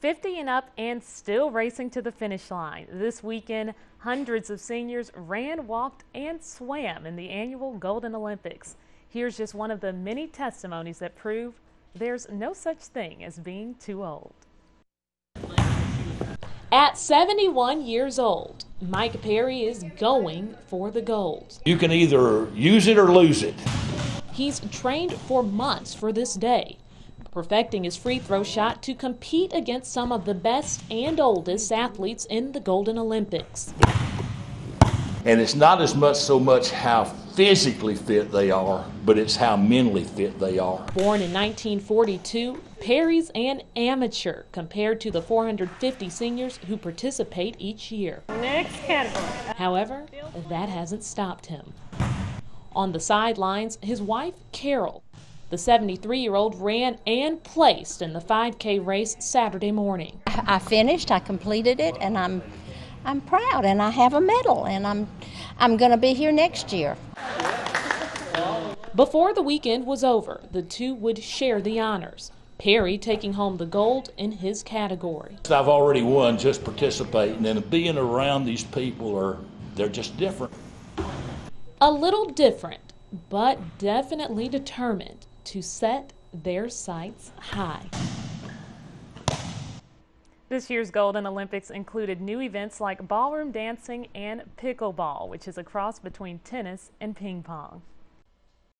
50 and up and still racing to the finish line. This weekend, hundreds of seniors ran, walked, and swam in the annual Golden Olympics. Here's just one of the many testimonies that prove there's no such thing as being too old. At 71 years old, Mike Perry is going for the gold. You can either use it or lose it. He's trained for months for this day perfecting his free throw shot to compete against some of the best and oldest athletes in the Golden Olympics. And it's not as much so much how physically fit they are, but it's how mentally fit they are. Born in 1942, Perry's an amateur compared to the 450 seniors who participate each year. Next category. However, that hasn't stopped him. On the sidelines, his wife, Carol, the 73 year old ran and placed in the 5K race Saturday morning. I finished, I completed it, and I'm, I'm proud, and I have a medal, and I'm, I'm going to be here next year. Before the weekend was over, the two would share the honors. Perry taking home the gold in his category. I've already won just participating, and being around these people are they're just different. A little different, but definitely determined to set their sights high. This year's Golden Olympics included new events like ballroom dancing and pickleball, which is a cross between tennis and ping pong.